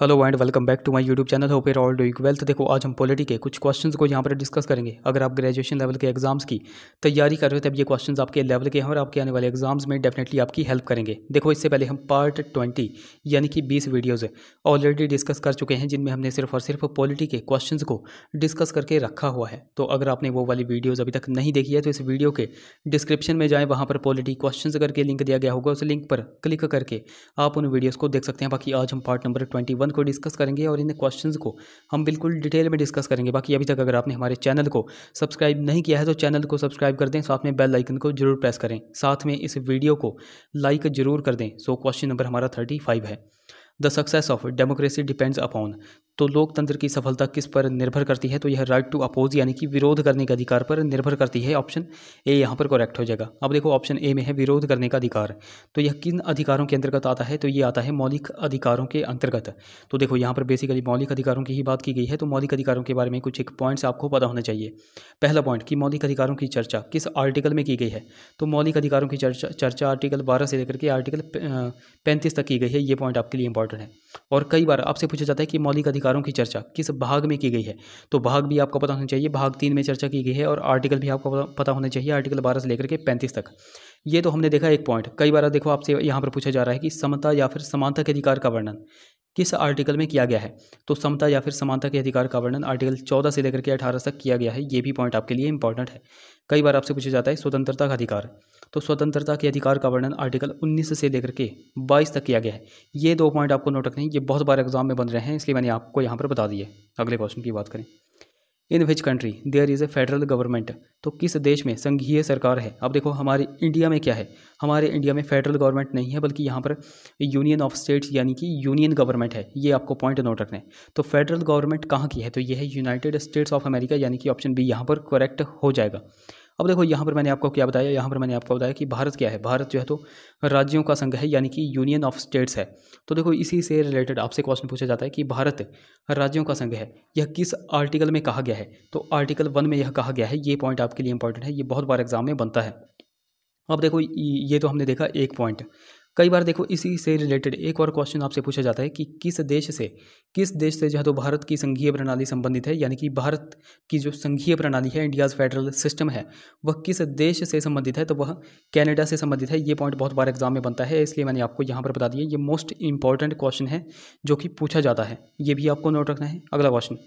Hello and welcome back to my YouTube channel हो एर all doing well तो देखो, आज हम पॉलिटी के कुछ क्वेश्चंस को यहाँ पर डिस्कस करेंगे। अगर आप ग्रेजुएशन लेवल के एग्ज़ाम्स की तैयारी कर रहे हो, तब ये क्वेश्चंस आपके लेवल के हैं और आपके आने वाले एग्ज़ाम्स में डेफिनेटली आपकी हेल्प करेंगे। देखो, इससे पहले हम पार्ट ट्वेंटी यानी कि बीस वीडियोज़ ऑलरेडी डिस्कस कर चुके हैं, जिनमें हमने सिर्फ़ और सिर्फ़ पॉलिटी के क्वेश्चन को डिस्कस करके रखा हुआ है। तो अगर आपने वो वाली वीडियोज़ अभी तक नहीं देखी है तो इस वीडियो के डिस्क्रिप्शन में जाएँ, वहाँ पर पॉलिटी क्वेश्चन करके लिंक दिया गया होगा। उस लिंक पर क्लिक करके आप उन वीडियोज़ को देख सकते हैं। बाकी आज हम पार्ट नंबर ट्वेंटी को डिस्कस करेंगे करेंगे और इन क्वेश्चन को हम बिल्कुल डिटेल में डिस्कस करेंगे। बाकी अभी तक अगर आपने हमारे चैनल को सब्सक्राइब नहीं किया है तो चैनल को सब्सक्राइब कर दें, साथ में बेल आइकन को ज़रूर प्रेस करें। साथ में इस वीडियो को लाइक ज़रूर कर दें। सो, क्वेश्चन नंबर हमारा थर्टी फाइव है। The success of democracy depends upon. तो लोकतंत्र की सफलता किस पर निर्भर करती है? तो यह राइट टू अपोज, यानी कि विरोध करने के अधिकार पर निर्भर करती है। ऑप्शन ए यहाँ पर करेक्ट हो जाएगा। अब देखो, ऑप्शन ए में है विरोध करने का अधिकार। तो यह किन अधिकारों के अंतर्गत आता है? तो ये आता है मौलिक अधिकारों के अंतर्गत। तो देखो, यहाँ पर बेसिकली मौलिक अधिकारों की ही बात की गई है। तो मौलिक अधिकारों के बारे में कुछ एक पॉइंट्स आपको पता होना चाहिए। पहला पॉइंट कि मौलिक अधिकारों की चर्चा किस आर्टिकल में की गई है? तो मौलिक अधिकारों की चर्चा चर्चा आर्टिकल बारह से लेकर के आर्टिकल पैंतीस तक की गई है। ये पॉइंट आपके लिए इंपॉर्टेंट है। और कई बार आपसे पूछा जाता है कि मौलिक अधिकारों की चर्चा किस भाग में की गई है? तो भाग भी आपको पता होना चाहिए, भाग तीन में चर्चा की गई है और आर्टिकल भी आपको पता होना चाहिए आर्टिकल बारह से लेकर के पैंतीस तक। ये तो हमने देखा एक पॉइंट कई बार देखो आपसे यहाँ पर पूछा जा रहा है कि समता या फिर समानता के अधिकार का वर्णन किस आर्टिकल में किया गया है? तो समता या फिर समानता के अधिकार का वर्णन आर्टिकल चौदह से लेकर के अठारह तक किया गया है। ये भी पॉइंट आपके लिए इंपॉर्टेंट है। कई बार आपसे पूछा जाता है स्वतंत्रता का अधिकार। तो स्वतंत्रता के अधिकार का वर्णन आर्टिकल 19 से लेकर के 22 तक किया गया है। ये दो पॉइंट आपको नोट रखने ये बहुत बार एग्ज़ाम में बन रहे हैं, इसलिए मैंने आपको यहाँ पर बता दिए। अगले क्वेश्चन की बात करें। In which country there is a federal government. तो किस देश में संघीय सरकार है? अब देखो, हमारे इंडिया में क्या है? हमारे इंडिया में फेडरल गवर्नमेंट नहीं है, बल्कि यहाँ पर यूनियन ऑफ़ स्टेट्स यानी कि यूनियन गवर्नमेंट है। ये आपको पॉइंट नोट रखना है। तो फेडरल गवर्नमेंट कहाँ की है? तो यह है यूनाइटेड स्टेट्स ऑफ़ अमेरिका, यानी कि ऑप्शन बी यहाँ पर करेक्ट हो जाएगा। अब देखो, यहाँ पर मैंने आपको क्या बताया, यहाँ पर मैंने आपको बताया कि भारत क्या है? भारत जो है तो राज्यों का संघ है, यानी कि यूनियन ऑफ़ स्टेट्स है। तो देखो, इसी से रिलेटेड आपसे क्वेश्चन पूछा जाता है कि भारत राज्यों का संघ है, यह किस आर्टिकल में कहा गया है? तो आर्टिकल वन में यह कहा गया है, ये पॉइंट आपके लिए इंपॉर्टेंट है, ये बहुत बार एग्ज़ाम में बनता है। अब देखो, ये तो हमने देखा एक पॉइंट। कई बार देखो, इसी से रिलेटेड एक और क्वेश्चन आपसे पूछा जाता है कि किस देश से, किस देश से जो है तो भारत की संघीय प्रणाली संबंधित है? यानी कि भारत की जो संघीय प्रणाली है इंडियाज़ फेडरल सिस्टम है, वह किस देश से संबंधित है? तो वह कैनेडा से संबंधित है। ये पॉइंट बहुत बार एग्ज़ाम में बनता है, इसलिए मैंने आपको यहाँ पर बता दिया, ये मोस्ट इंपॉर्टेंट क्वेश्चन है, जो कि पूछा जाता है। ये भी आपको नोट रखना है। अगला question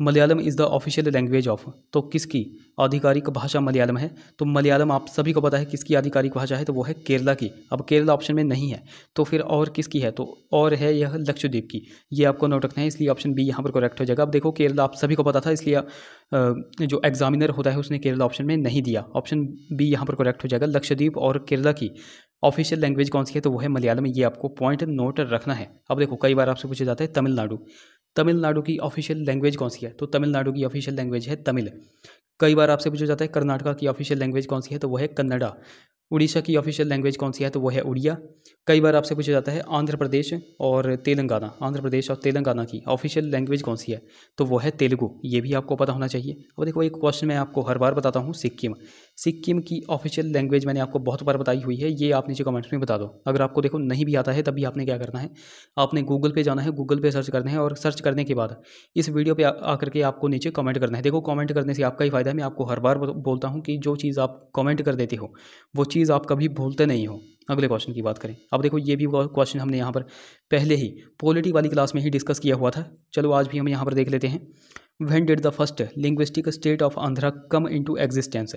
Malayalam is the official language of. तो किसकी आधिकारिक भाषा मलयालम है? तो मलयालम आप सभी को पता है किसकी आधिकारिक भाषा है तो वो है केरला की। अब केरला ऑप्शन में नहीं है तो फिर और किसकी है? तो और है यह लक्षद्वीप की। ये आपको नोट रखना है, इसलिए ऑप्शन बी यहाँ पर करेक्ट हो जाएगा। अब देखो, केरला आप सभी को पता था, इसलिए जो एग्जामिनर होता है, उसने केरला ऑप्शन में नहीं दिया। ऑप्शन बी यहाँ पर करेक्ट हो जाएगा, लक्षद्वीप और केरला की। ऑफिशियल लैंग्वेज कौन सी है? तो वो है मलयालम। ये आपको पॉइंट नोट रखना है। अब देखो, कई बार आपसे पूछा जाता है, तमिलनाडु। तमिलनाडु की ऑफिशियल लैंग्वेज कौन सी है? तो तमिलनाडु की ऑफिशियल लैंग्वेज है तमिल। कई बार आपसे पूछा जाता है, कर्नाटका की ऑफिशियल लैंग्वेज कौन सी है? तो वो है कन्नडा। उड़ीसा की ऑफिशियल लैंग्वेज कौन सी है? तो वो है उड़िया। कई बार आपसे पूछा जाता है, आंध्र प्रदेश और तेलंगाना। आंध्र प्रदेश और तेलंगाना की ऑफिशियल लैंग्वेज कौन सी है? तो वो है तेलुगु। ये भी आपको पता होना चाहिए। अब देखो, एक क्वेश्चन मैं आपको हर बार बताता हूँ, सिक्किम। सिक्किम की ऑफिशियल लैंग्वेज मैंने आपको बहुत बार बताई हुई है, ये आप नीचे कमेंट्स में बता दो। अगर आपको देखो, नहीं भी आता है, तभी आपने क्या करना है? आपने गूगल पे जाना है गूगल पे सर्च करना है और सर्च करने के बाद इस वीडियो पे आकर के आपको नीचे कमेंट करना है। देखो कमेंट करने से आपका ही फ़ायदा है मैं आपको हर बार बोलता हूँ कि जो चीज़ आप कमेंट कर देते हो, वो चीज़ आप कभी भूलते नहीं हो। अगले क्वेश्चन की बात करें। अब देखो, ये भी क्वेश्चन हमने यहाँ पर पहले ही पॉलिटी वाली क्लास में ही डिस्कस किया हुआ था। चलो, आज भी हम यहाँ पर देख लेते हैं। When did the first linguistic state of Andhra come into existence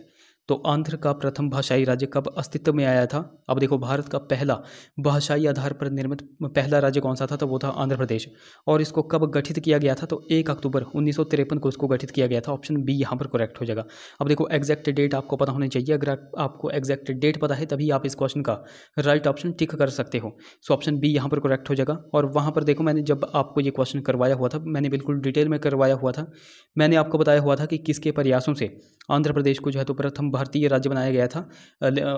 तो आंध्र का प्रथम भाषाई राज्य कब अस्तित्व में आया था? अब देखो, भारत का पहला भाषाई आधार पर निर्मित पहला राज्य कौन सा था? तो वो था आंध्र प्रदेश। और इसको कब गठित किया गया था? तो एक अक्टूबर उन्नीस को इसको गठित किया गया था। ऑप्शन बी यहाँ पर करेक्ट हो जाएगा। अब देखो एग्जैक्ट डेट आपको पता होनी चाहिए। अगर आपको एग्जैक्ट डेट पता है, तभी आप इस क्वेश्चन का राइट ऑप्शन टिक कर सकते हो। सो ऑप्शन बी यहाँ पर करेक्ट हो जाएगा। और वहाँ पर देखो, मैंने जब आपको ये क्वेश्चन करवाया हुआ था, मैंने बिल्कुल डिटेल में करवाया हुआ था मैंने आपको बताया हुआ था कि किसके प्रयासों से आंध्र प्रदेश को जो है तो प्रथम भारतीय राज्य बनाया गया था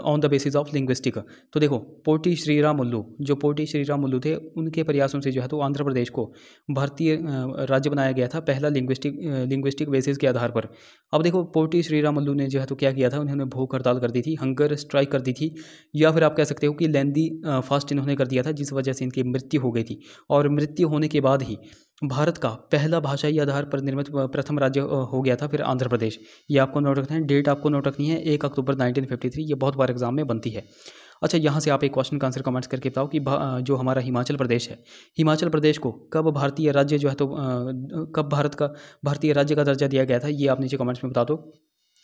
on the basis of linguistic तो देखो, पोटी श्रीराम उल्लू जो पोटी श्रीराम उल्लू थे, उनके प्रयासों से जो है तो आंध्र प्रदेश को भारतीय राज्य बनाया गया था पहला लिंग्विस्टिक लिंग्विस्टिक बेसिस के आधार पर। अब देखो, पोटी श्रीराम उल्लू ने जो है तो क्या किया था? उन्होंने भूख हड़ताल कर दी थी हंगर स्ट्राइक कर दी थी, या फिर आप कह सकते हो कि लेंदी फास्ट इन्होंने कर दिया था, जिस वजह से इनकी मृत्यु हो गई थी। और मृत्यु होने के बाद ही भारत का पहला भाषाई आधार पर निर्मित प्रथम राज्य हो गया था, फिर आंध्र प्रदेश। ये आपको नोट रखना है, डेट आपको नोट रखनी है, एक अक्टूबर 1953 ये बहुत बार एग्ज़ाम में बनती है। अच्छा यहाँ से आप एक क्वेश्चन का आंसर कमेंट्स करके बताओ कि जो हमारा हिमाचल प्रदेश है, हिमाचल प्रदेश को कब भारतीय राज्य जो है तो कब भारत का, भारतीय राज्य का दर्जा दिया गया था, ये आप नीचे कमेंट्स में बता दो।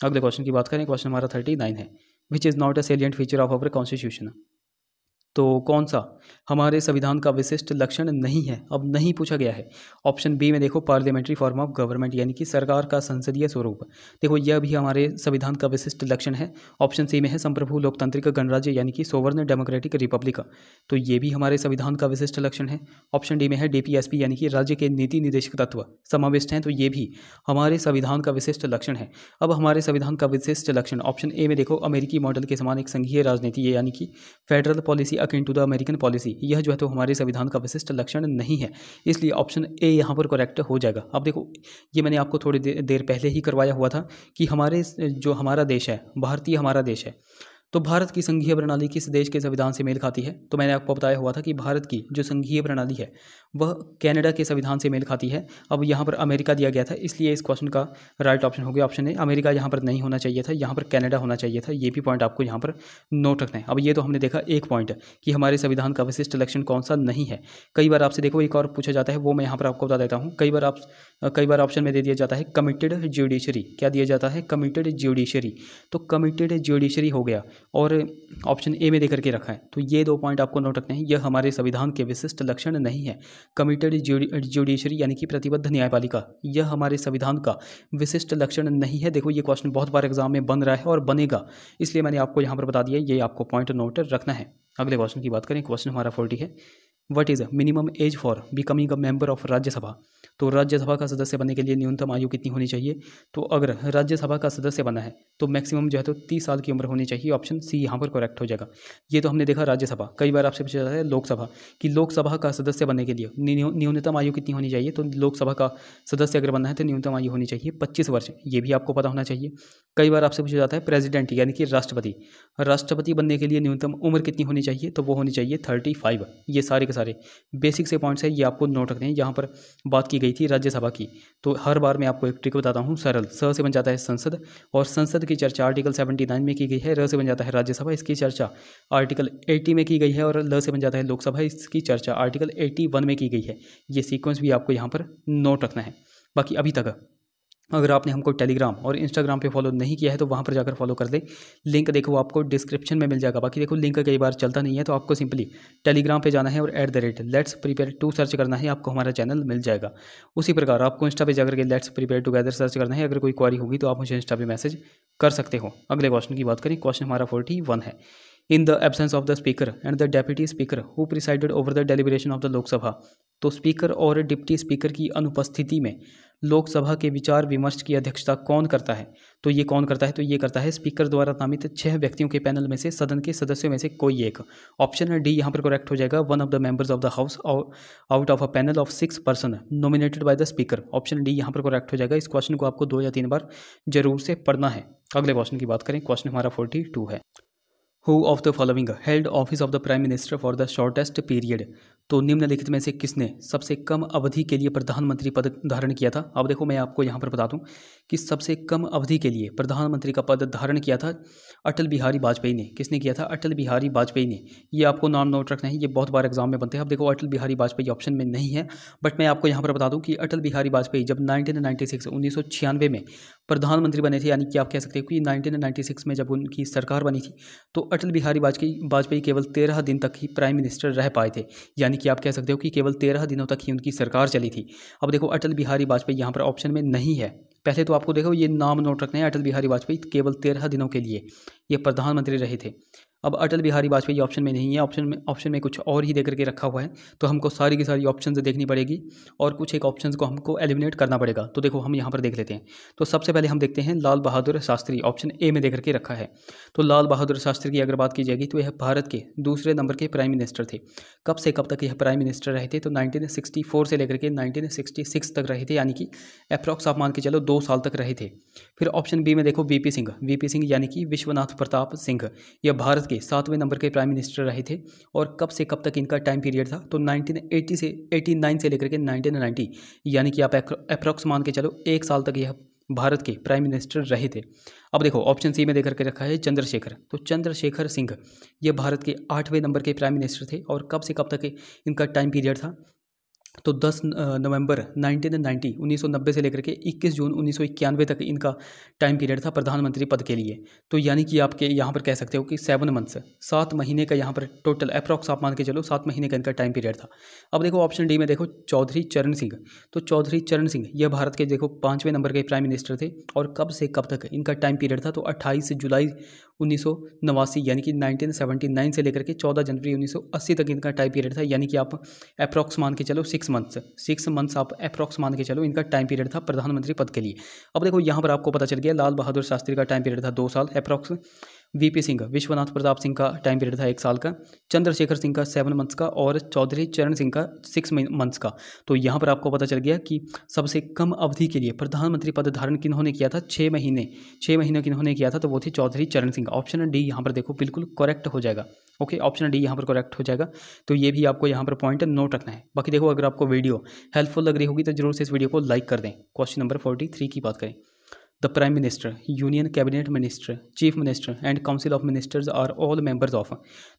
अगले क्वेश्चन की बात करें, क्वेश्चन हमारा थर्टी नाइन है which is not a salient feature of our constitution तो कौन सा? हमारे संविधान का विशिष्ट लक्षण नहीं है, अब नहीं पूछा गया है। ऑप्शन बी में देखो, पार्लियामेंट्री फॉर्म ऑफ़ गवर्नमेंट, यानी कि सरकार का संसदीय स्वरूप। देखो, यह भी हमारे संविधान का विशिष्ट लक्षण है। ऑप्शन सी में है, संप्रभु लोकतांत्रिक गणराज्य, यानी कि सोवर्ण डेमोक्रेटिक रिपब्लिक। तो ये भी हमारे संविधान का विशिष्ट लक्षण है। ऑप्शन डी में है, डीपीएसपी, यानी कि राज्य के नीति निदेशक तत्व समाविष्ट हैं। तो ये भी हमारे संविधान का विशिष्ट लक्षण है। अब हमारे संविधान का विशिष्ट लक्षण, ऑप्शन ए में देखो, अमेरिकी मॉडल के समान एक संघीय राजनीति यानी कि federal policy akin to the American policy. यह जो है तो हमारे संविधान का विशिष्ट लक्षण नहीं है। इसलिए ऑप्शन ए यहाँ पर करेक्ट हो जाएगा। अब देखो, ये मैंने आपको थोड़ी देर पहले ही करवाया हुआ था कि हमारे जो हमारा देश है, भारतीय हमारा देश है तो भारत की संघीय प्रणाली किस देश के संविधान से मेल खाती है? तो मैंने आपको बताया हुआ था कि भारत की जो संघीय प्रणाली है, वह कनाडा के संविधान से मेल खाती है। अब यहाँ पर अमेरिका दिया गया था, इसलिए इस क्वेश्चन का राइट ऑप्शन हो गया ऑप्शन ए अमेरिका यहाँ पर नहीं होना चाहिए था, यहाँ पर कैनेडा होना चाहिए था। ये भी पॉइंट आपको यहाँ पर नोट रखना है। अब ये तो हमने देखा एक पॉइंट कि हमारे संविधान का विशिष्ट लक्षण कौन सा नहीं है। कई बार आपसे देखो, एक और पूछा जाता है, वो मैं यहाँ पर आपको बता देता हूँ। कई बार आप, कई बार ऑप्शन में दे दिया जाता है कमिटेड ज्यूडिशरी क्या दिया जाता है? कमिटेड ज्यूडिशरी तो कमिटेड ज्यूडिशरी हो गया। और ऑप्शन ए में देकर के रखा है। तो ये दो पॉइंट आपको नोट रखने हैं। यह हमारे संविधान के विशिष्ट लक्षण नहीं है। कमिटेड जुडिशरी यानी कि प्रतिबद्ध न्यायपालिका, यह हमारे संविधान का विशिष्ट लक्षण नहीं है। देखो, ये क्वेश्चन बहुत बार एग्ज़ाम में बन रहा है और बनेगा। इसलिए मैंने आपको यहाँ पर बता दिया ये आपको पॉइंट नोट रखना है। अगले क्वेश्चन की बात करें। क्वेश्चन हमारा फोर्टी है। What is minimum age for becoming a member of Rajya Sabha तो राज्यसभा का सदस्य बनने के लिए न्यूनतम आयु कितनी होनी चाहिए? तो अगर राज्यसभा का सदस्य बना है तो मैक्सिमम जो है तो तीस साल की उम्र होनी चाहिए। ऑप्शन सी यहाँ पर करेक्ट हो जाएगा। ये तो हमने देखा राज्यसभा कई बार आपसे पूछा जाता है लोकसभा कि लोकसभा का सदस्य बनने के लिए न्यूनतम आयु कितनी होनी चाहिए? तो लोकसभा का सदस्य अगर बनना है तो न्यूनतम आयु होनी चाहिए पच्चीस वर्ष। ये भी आपको पता होना चाहिए। कई बार आपसे पूछा जाता है प्रेसिडेंट यानी कि राष्ट्रपति। राष्ट्रपति बनने के लिए न्यूनतम उम्र कितनी होनी चाहिए? तो वो होनी चाहिए थर्टी फाइव ये सारे सारे बेसिक से पॉइंट्स है, ये आपको नोट रखने हैं। यहाँ पर बात की गई थी राज्यसभा की। तो हर बार मैं आपको एक ट्रिक बताता हूँ। सरल, स से बन जाता है संसद और संसद की चर्चा आर्टिकल सेवेंटी नाइन में की गई है। र से बन जाता है राज्यसभा, इसकी चर्चा आर्टिकल एट्टी में की गई है और ल से बन जाता है लोकसभा, इसकी चर्चा आर्टिकल एट्टी वन में की गई है। ये सीक्वेंस भी आपको यहाँ पर नोट रखना है। बाकी अभी तक अगर आपने हमको टेलीग्राम और इंस्टाग्राम पे फॉलो नहीं किया है तो वहाँ पर जाकर फॉलो कर ले लिंक देखो, आपको डिस्क्रिप्शन में मिल जाएगा। बाकी देखो लिंक कई बार चलता नहीं है तो आपको सिंपली टेलीग्राम पे जाना है और at the rate let's prepare to search करना है, आपको हमारा चैनल मिल जाएगा। उसी प्रकार आपको इंस्टा पर जाकर के लेट्स प्रिपेयर टुगेदर सर्च करना है। अगर कोई क्वारी होगी तो आप मुझे इंस्टा पर मैसेज कर सकते हो। अगले क्वेश्चन की बात करें क्वेश्चन हमारा फोर्टी वन है in the absence of the speaker and the deputy speaker who presided over the deliberation of the Lok Sabha तो स्पीकर और डिप्टी स्पीकर की अनुपस्थिति में लोकसभा के विचार विमर्श की अध्यक्षता कौन करता है? तो ये कौन करता है? तो ये करता है स्पीकर द्वारा नामित छह व्यक्तियों के पैनल में से, सदन के सदस्यों में से कोई एक। ऑप्शन डी, यहाँ पर करेक्ट हो जाएगा one of the members of the house out of a panel of six person nominated by the speaker option D यहाँ पर करेक्ट हो जाएगा, इस क्वेश्चन को आपको दो या तीन बार ज़रूर से पढ़ना है। अगले क्वेश्चन की बात करें क्वेश्चन हमारा फोर्टी टू है। Who of the following held office of the prime minister for the shortest period तो निम्नलिखित में से किसने सबसे कम अवधि के लिए प्रधानमंत्री पद धारण किया था? अब देखो, मैं आपको यहाँ पर बता दूँ कि सबसे कम अवधि के लिए प्रधानमंत्री का पद धारण किया था अटल बिहारी वाजपेयी ने। किसने किया था? अटल बिहारी वाजपेयी ने। ये आपको नाम नोट रखना है, ये बहुत बार एग्ज़ाम में बनते हैं। अब देखो, अटल बिहारी वाजपेयी ऑप्शन में नहीं है, बट मैं आपको यहाँ पर बता दूँ कि अटल बिहारी वाजपेयी जब नाइनटीन नाइन्टी सिक्स, उन्नीस सौ छियानवे में प्रधानमंत्री बने थे, यानी कि आप कह सकते हो कि नाइनटीन नाइन्टी सिक्स में जब उनकी सरकार बनी थी तो अटल बिहारी वाजपेयी वाजपेयी केवल तेरह दिन तक ही प्राइम मिनिस्टर रह पाए थे। यानी कि आप कह सकते हो कि केवल तेरह दिनों तक ही उनकी सरकार चली थी। अब देखो, अटल बिहारी वाजपेयी यहाँ पर ऑप्शन में नहीं है। पहले तो आपको देखो, ये नाम नोट रखना है, अटल बिहारी वाजपेयी केवल तेरह दिनों के लिए ये प्रधानमंत्री रहे थे। अब अटल बिहारी वाजपेयी ऑप्शन में नहीं है ऑप्शन में ऑप्शन में कुछ और ही दे करके रखा हुआ है तो हमको सारी की सारी ऑप्शन देखनी पड़ेगी और कुछ एक ऑप्शन को हमको एलिमिनेट करना पड़ेगा। तो देखो, हम यहाँ पर देख लेते हैं। तो सबसे पहले हम देखते हैं लाल बहादुर शास्त्री ऑप्शन ए में दे करके रखा है। तो लाल बहादुर शास्त्री की अगर बात की जाएगी तो यह भारत के दूसरे नंबर के प्राइम मिनिस्टर थे। कब से कब तक यह प्राइम मिनिस्टर रहे थे? तो नाइनटीन से लेकर के नाइनटीन तक रहे थे, यानी कि अप्रॉक्स आप मान के चलो दो साल तक रहे थे। फिर ऑप्शन बी में देखो वीपी सिंह वीपी सिंह यानी कि विश्वनाथ प्रताप सिंह। यह भारत सातवें नंबर के प्राइम मिनिस्टर रहे थे और कब से कब तक इनका टाइम पीरियड था तो 1980 से 89 से लेकर के 1990 यानी कि आप अप्रॉक्स मान के चलो एक साल तक यह भारत के प्राइम मिनिस्टर रहे थे। अब देखो ऑप्शन सी में देकर के रखा है चंद्रशेखर। तो चंद्रशेखर सिंह, ये भारत के आठवें नंबर के प्राइम मिनिस्टर थे और कब से कब तक इनका टाइम पीरियड था तो 10 नवंबर 1990 1990 से लेकर के 21 जून उन्नीस सौ इक्यानवे तक इनका टाइम पीरियड था प्रधानमंत्री पद के लिए। तो यानी कि आपके यहाँ पर कह सकते हो कि सेवन मंथ्स सात महीने का यहाँ पर टोटल अप्रॉक्स आप मान के चलो सात महीने का इनका टाइम पीरियड था। अब देखो ऑप्शन डी में देखो चौधरी चरण सिंह। तो चौधरी चरण सिंह, यह भारत के देखो पाँचवें नंबर के प्राइम मिनिस्टर थे और कब से कब तक इनका टाइम पीरियड था? तो अट्ठाईस जुलाई उन्नीस सौ नवासी, यानी कि 1979 से लेकर के 14 जनवरी 1980 तक इनका टाइम पीरियड था, यानी कि आप अप्रॉक्स मान के चलो सिक्स मंथ्स सिक्स मंथ्स आप अप्रॉक्स मान के चलो इनका टाइम पीरियड था प्रधानमंत्री पद के लिए। अब देखो, यहाँ पर आपको पता चल गया, लाल बहादुर शास्त्री का टाइम पीरियड था दो साल approx V P Singh Vishwanath Pratap Singh का टाइम पीरियड था एक साल का चंद्रशेखर सिंह का सेवन मंथ्स का और चौधरी चरण सिंह का सिक्स मंथ्स का। तो यहाँ पर आपको पता चल गया कि सबसे कम अवधि के लिए प्रधानमंत्री पद धारण किन्होंने किया था? छः महीने। छः महीने किन्होंने किया था तो वो थे चौधरी चरण सिंह ऑप्शन डी यहाँ पर देखो, बिल्कुल करेक्ट हो जाएगा। ओके ऑप्शन डी यहाँ पर करेक्ट हो जाएगा। तो ये भी आपको यहाँ पर पॉइंट नोट रखना है। बाकी देखो, अगर आपको वीडियो हेल्पफुल लग रही होगी तो ज़रूर से इस वीडियो को लाइक कर दें। क्वेश्चन नंबर फोर्टी थ्री की बात करें। The Prime Minister, Union Cabinet Minister, Chief Minister and Council of Ministers are all members of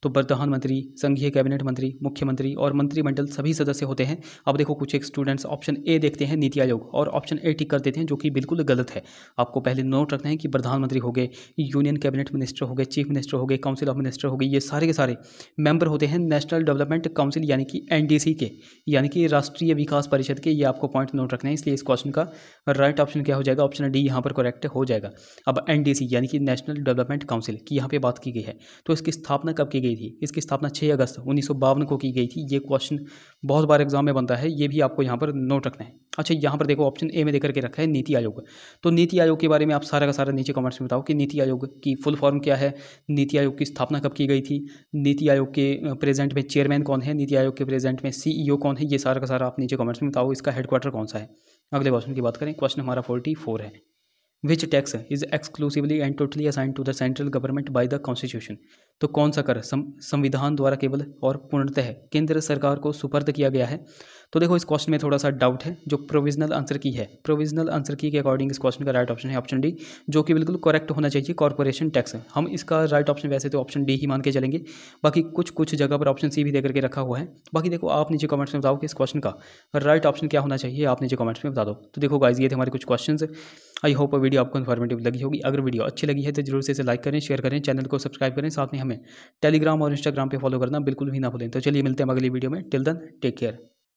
तो प्रधानमंत्री संघीय कैबिनेट मंत्री मुख्यमंत्री और मंत्रिमंडल सभी सदस्य होते हैं। अब देखो कुछ एक स्टूडेंट्स ऑप्शन ए देखते हैं नीति आयोग और ऑप्शन ए टिक कर देते हैं जो कि बिल्कुल गलत है। आपको पहले नोट रखना है कि प्रधानमंत्री हो गए यूनियन कैबिनेट मिनिस्टर हो गए चीफ मिनिस्टर हो गए काउंसिल ऑफ़ मिनिस्टर हो गए ये सारे के सारे मेंबर होते हैं नेशनल डेवलपमेंट काउंसिल यानी कि एनडीसी के यानी कि राष्ट्रीय विकास परिषद के ये आपको पॉइंट नोट रखना है इसलिए इस क्वेश्चन का राइट ऑप्शन क्या हो जाएगा? ऑप्शन डी यहाँ पर करेक्ट हो जाएगा। अब एनडीसी यानी कि नेशनल डेवलपमेंट काउंसिल की यहाँ पे बात की गई है। तो इसकी स्थापना कब की गई थी? इसकी स्थापना छः अगस्त उन्नीस को की गई थी। ये क्वेश्चन बहुत बार एग्ज़ाम में बनता है। ये भी आपको यहाँ पर नोट रखना है। अच्छा यहाँ पर देखो ऑप्शन ए में देकर के रखा है नीति आयोग। तो नीति आयोग के बारे में आप सारा का सारा नीचे कमेंट्स में बताओ कि नीति आयोग की फुल फॉर्म क्या है? नीति आयोग की स्थापना कब की गई थी? नीति आयोग के प्रेजेंट में चेयरमैन कौन है? नीति आयोग के प्रेजेंट में सीईओ कौन है? ये सारा का सारा आप नीचे कमेंट्स में बताओ। इसका हेडक्वार्टर कौन सा है? अगले क्वेश्चन की बात करें। क्वेश्चन हमारा फोर्टी फोर है। Which tax is exclusively and totally assign to the central government by the constitution तो कौन सा कर? संविधान द्वारा केवल और पूर्णतः केंद्र सरकार को सुपर्द किया गया है। तो देखो, इस क्वेश्चन में थोड़ा सा डाउट है, जो प्रोविजनल आंसर की है। प्रोविजनल आंसर की के अकॉर्डिंग इस क्वेश्चन का राइट ऑप्शन है ऑप्शन डी जो कि बिल्कुल करेक्ट होना चाहिए कॉर्पोरेशन टैक्स हम इसका राइट ऑप्शन वैसे तो ऑप्शन डी ही मान के चलेंगे। बाकी कुछ कुछ जगह पर ऑप्शन सी भी देकर के रखा हुआ है। बाकी देखो, आप नीचे कमेंट्स में बताओ कि इस क्वेश्चन का राइट ऑप्शन क्या होना चाहिए, आप नीचे कमेंट्स में बता दो। तो देखो गाइज़ ये थे हमारे कुछ क्वेश्चन आई होप वीडियो आपको इन्फॉर्मेटिव लगी होगी। अगर वीडियो अच्छी लगी है तो ज़रूर से इसे लाइक करें शेयर करें चैनल को सब्सक्राइब करें। साथ में हमें टेलीग्राम और इंस्टाग्राम पर फॉलो करना बिल्कुल भी ना भूलें। तो चलिए मिलते हैं अगली वीडियो में। टिल दन टेक केयर